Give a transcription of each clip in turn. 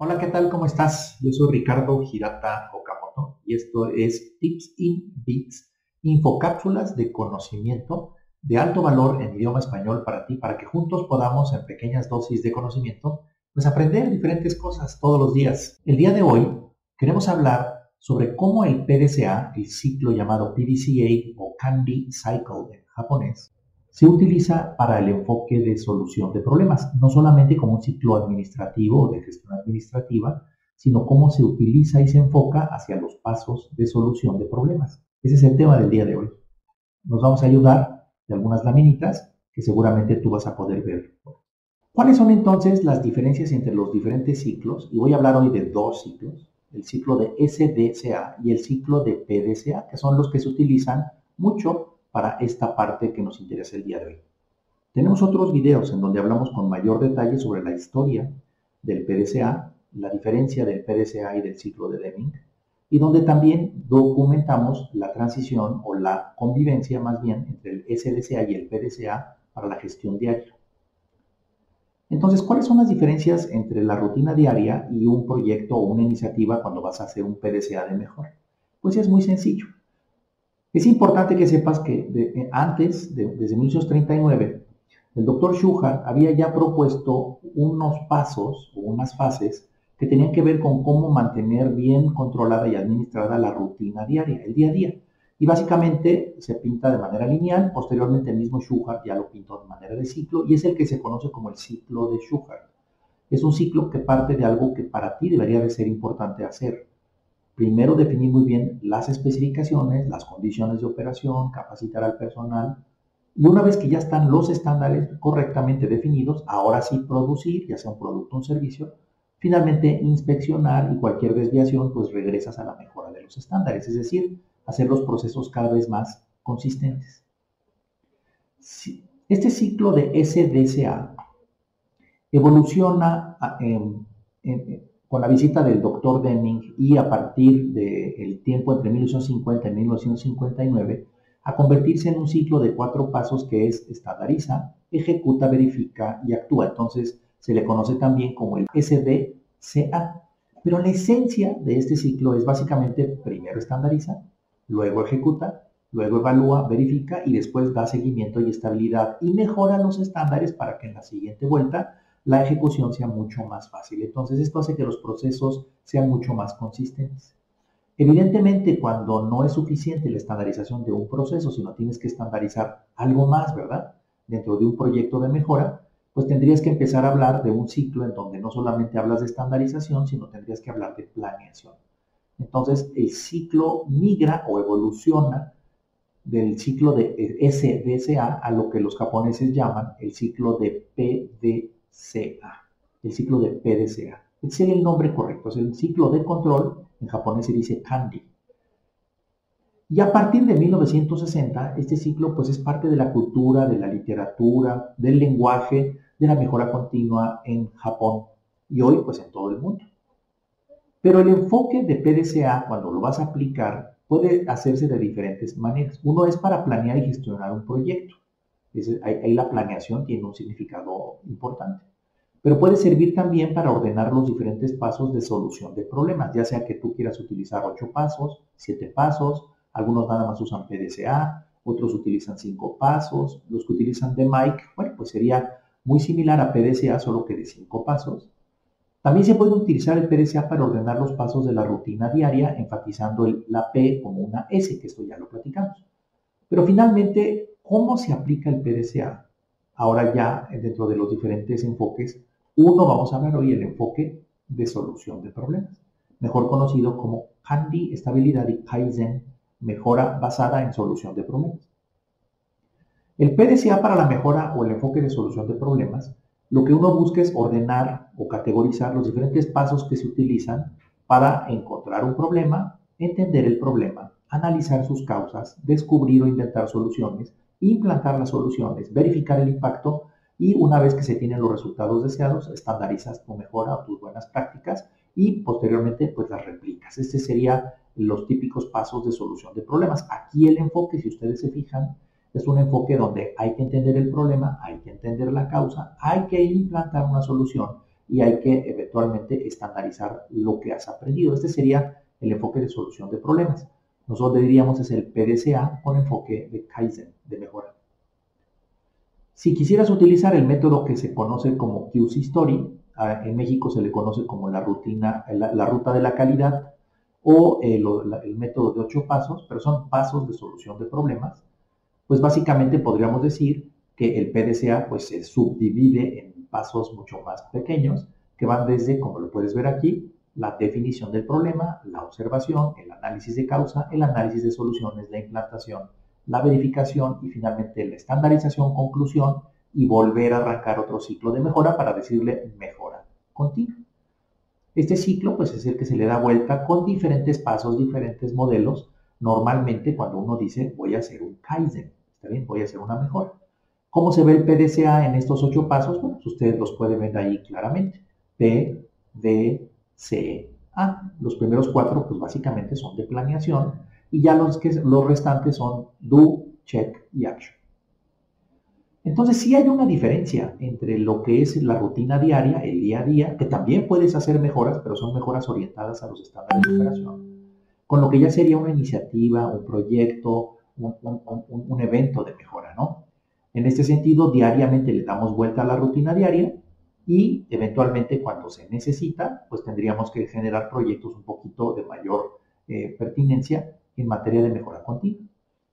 Hola, ¿qué tal? ¿Cómo estás? Yo soy Ricardo Hirata Okamoto y esto es Tips in Bits, infocápsulas de conocimiento de alto valor en idioma español para ti, para que juntos podamos en pequeñas dosis de conocimiento, pues aprender diferentes cosas todos los días. El día de hoy queremos hablar sobre cómo el PDCA, el ciclo llamado PDCA o Candy Cycle en japonés, se utiliza para el enfoque de solución de problemas, no solamente como un ciclo administrativo o de gestión administrativa, sino cómo se utiliza y se enfoca hacia los pasos de solución de problemas. Ese es el tema del día de hoy. Nos vamos a ayudar de algunas laminitas que seguramente tú vas a poder ver. ¿Cuáles son entonces las diferencias entre los diferentes ciclos? Y voy a hablar hoy de dos ciclos, el ciclo de SDCA y el ciclo de PDCA, que son los que se utilizan mucho para esta parte que nos interesa el día de hoy. Tenemos otros videos en donde hablamos con mayor detalle sobre la historia del PDCA, la diferencia del PDCA y del ciclo de Deming, y donde también documentamos la transición o la convivencia más bien entre el SDCA y el PDCA para la gestión diaria. Entonces, ¿cuáles son las diferencias entre la rutina diaria y un proyecto o una iniciativa cuando vas a hacer un PDCA de mejor? Pues es muy sencillo. Es importante que sepas que eh, antes, desde 1939, el doctor Schuhart había ya propuesto unos pasos o unas fases que tenían que ver con cómo mantener bien controlada y administrada la rutina diaria, el día a día. Y básicamente se pinta de manera lineal, posteriormente el mismo Schuhart ya lo pintó de manera de ciclo y es el que se conoce como el ciclo de Schuhart. Es un ciclo que parte de algo que para ti debería de ser importante hacer, primero definir muy bien las especificaciones, las condiciones de operación, capacitar al personal y una vez que ya están los estándares correctamente definidos, ahora sí producir, ya sea un producto o un servicio, finalmente inspeccionar y cualquier desviación pues regresas a la mejora de los estándares, es decir, hacer los procesos cada vez más consistentes. Este ciclo de SDCA evoluciona en, con la visita del doctor Deming y a partir del tiempo entre 1950 y 1959, a convertirse en un ciclo de cuatro pasos que es estandariza, ejecuta, verifica y actúa. Entonces se le conoce también como el SDCA. Pero la esencia de este ciclo es básicamente primero estandariza, luego ejecuta, luego evalúa, verifica y después da seguimiento y estabilidad y mejora los estándares para que en la siguiente vuelta la ejecución sea mucho más fácil. Entonces esto hace que los procesos sean mucho más consistentes. Evidentemente, cuando no es suficiente la estandarización de un proceso, sino tienes que estandarizar algo más, ¿verdad? Dentro de un proyecto de mejora, pues tendrías que empezar a hablar de un ciclo en donde no solamente hablas de estandarización, sino tendrías que hablar de planeación. Entonces, el ciclo migra o evoluciona del ciclo de SDSA a lo que los japoneses llaman el ciclo de PDCA. CA, el ciclo de PDCA. Ese sería el nombre correcto, es el ciclo de control, en japonés se dice Kandi. Y a partir de 1960, este ciclo pues es parte de la cultura, de la literatura, del lenguaje, de la mejora continua en Japón y hoy pues en todo el mundo. Pero el enfoque de PDCA, cuando lo vas a aplicar, puede hacerse de diferentes maneras. Uno es para planear y gestionar un proyecto ahí, la planeación tiene un significado importante. Pero puede servir también para ordenar los diferentes pasos de solución de problemas, ya sea que tú quieras utilizar ocho pasos, siete pasos, algunos nada más usan PDCA, otros utilizan cinco pasos, los que utilizan de Mike, bueno, pues sería muy similar a PDCA, solo que de cinco pasos. También se puede utilizar el PDCA para ordenar los pasos de la rutina diaria, enfatizando la P como una S, que esto ya lo platicamos. Pero finalmente, ¿Cómo se aplica el PDCA? Ahora ya dentro de los diferentes enfoques, uno vamos a hablar hoy el enfoque de solución de problemas, mejor conocido como Handy Estabilidad y Kaizen, mejora basada en solución de problemas. El PDCA para la mejora o el enfoque de solución de problemas, lo que uno busca es ordenar o categorizar los diferentes pasos que se utilizan para encontrar un problema, entender el problema, analizar sus causas, descubrir o inventar soluciones, implantar las soluciones, verificar el impacto y una vez que se tienen los resultados deseados, estandarizas tu mejora o tus buenas prácticas y posteriormente pues las replicas. Este sería los típicos pasos de solución de problemas. Aquí el enfoque, si ustedes se fijan, es un enfoque donde hay que entender el problema, hay que entender la causa, hay que implantar una solución y hay que eventualmente estandarizar lo que has aprendido. Este sería el enfoque de solución de problemas. Nosotros diríamos es el PDCA con enfoque de Kaizen, de mejora. Si quisieras utilizar el método que se conoce como QC Story, en México se le conoce como la, rutina, la, ruta de la calidad o el, el método de ocho pasos, pero son pasos de solución de problemas, pues básicamente podríamos decir que el PDCA pues, se subdivide en pasos mucho más pequeños que van desde, como lo puedes ver aquí, la definición del problema, la observación, el análisis de causa, el análisis de soluciones, la implantación, la verificación y finalmente la estandarización, conclusión y volver a arrancar otro ciclo de mejora para decirle mejora continua. Este ciclo pues es el que se le da vuelta con diferentes pasos, diferentes modelos. Normalmente cuando uno dice voy a hacer un Kaizen, ¿está bien? Voy a hacer una mejora. ¿Cómo se ve el PDCA en estos ocho pasos? Bueno, pues ustedes los pueden ver ahí claramente. P, D, C, A. Los primeros cuatro, pues básicamente son de planeación y ya los, que, los restantes son do, check y action. Entonces sí hay una diferencia entre lo que es la rutina diaria, el día a día, que también puedes hacer mejoras, pero son mejoras orientadas a los estándares de operación, con lo que ya sería una iniciativa, un proyecto, un, un evento de mejora, ¿no? En este sentido, diariamente le damos vuelta a la rutina diaria y eventualmente cuando se necesita, pues tendríamos que generar proyectos un poquito de mayor eh, pertinencia en materia de mejora continua.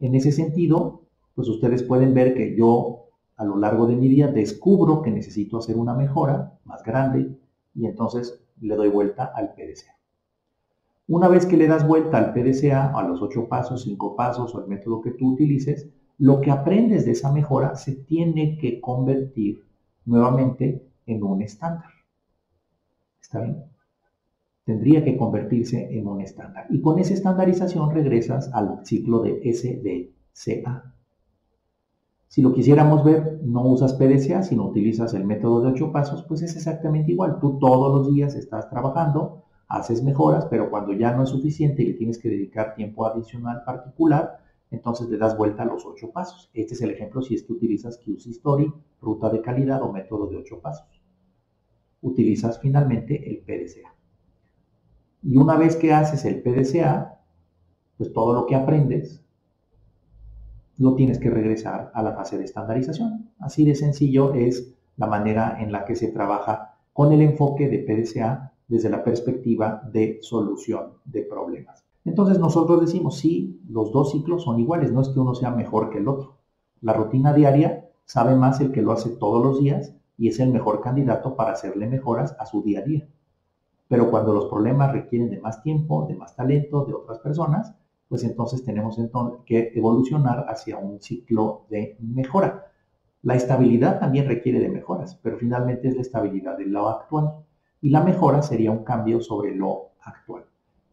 En ese sentido, pues ustedes pueden ver que yo a lo largo de mi día descubro que necesito hacer una mejora más grande y entonces le doy vuelta al PDCA. Una vez que le das vuelta al PDCA, a los ocho pasos, cinco pasos o el método que tú utilices, lo que aprendes de esa mejora se tiene que convertir nuevamente en un estándar. ¿Está bien? Tendría que convertirse en un estándar. Y con esa estandarización regresas al ciclo de SDCA. Si lo quisiéramos ver, no usas PDCA, sino utilizas el método de ocho pasos, pues es exactamente igual. Tú todos los días estás trabajando, haces mejoras, pero cuando ya no es suficiente y tienes que dedicar tiempo adicional particular, entonces le das vuelta a los ocho pasos. Este es el ejemplo si es que utilizas QC Story, ruta de calidad o método de ocho pasos. Utilizas finalmente el PDCA. Y una vez que haces el PDCA, pues todo lo que aprendes lo tienes que regresar a la fase de estandarización. Así de sencillo es la manera en la que se trabaja con el enfoque de PDCA desde la perspectiva de solución de problemas. Entonces nosotros decimos, sí, los dos ciclos son iguales, no es que uno sea mejor que el otro. La rutina diaria sabe más el que lo hace todos los días y es el mejor candidato para hacerle mejoras a su día a día. Pero cuando los problemas requieren de más tiempo, de más talento, de otras personas, pues entonces tenemos que evolucionar hacia un ciclo de mejora. La estabilidad también requiere de mejoras, pero finalmente es la estabilidad de lo actual. Y la mejora sería un cambio sobre lo actual.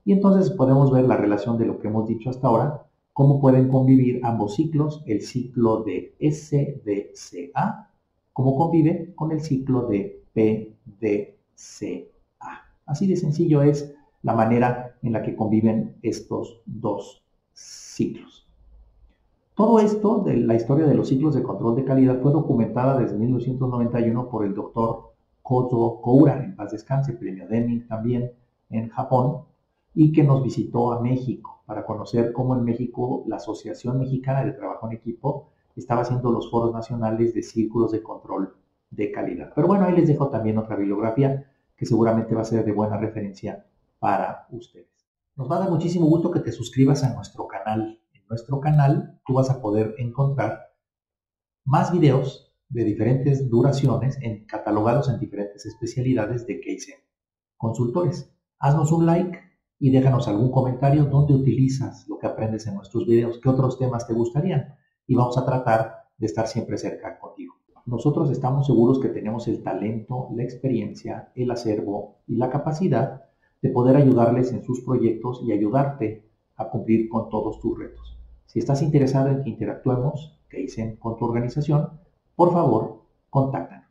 Y entonces podemos ver la relación de lo que hemos dicho hasta ahora, cómo pueden convivir ambos ciclos, el ciclo de SDCA, cómo convive con el ciclo de PDCA. Así de sencillo es la manera en la que conviven estos dos ciclos. Todo esto de la historia de los ciclos de control de calidad fue documentada desde 1991 por el doctor Kozo Koura, en paz descanse, premio Deming también en Japón, y que nos visitó a México para conocer cómo en México la Asociación Mexicana de Trabajo en Equipo estaba haciendo los foros nacionales de círculos de control de calidad. Pero bueno, ahí les dejo también otra bibliografía que seguramente va a ser de buena referencia para ustedes. Nos va a dar muchísimo gusto que te suscribas a nuestro canal. En nuestro canal tú vas a poder encontrar más videos de diferentes duraciones catalogados en diferentes especialidades de Kaizen Consultores. Haznos un like, y déjanos algún comentario donde utilizas lo que aprendes en nuestros videos, qué otros temas te gustarían y vamos a tratar de estar siempre cerca contigo. Nosotros estamos seguros que tenemos el talento, la experiencia, el acervo y la capacidad de poder ayudarles en sus proyectos y ayudarte a cumplir con todos tus retos. Si estás interesado en que interactuemos, que dicen con tu organización, por favor, contáctanos.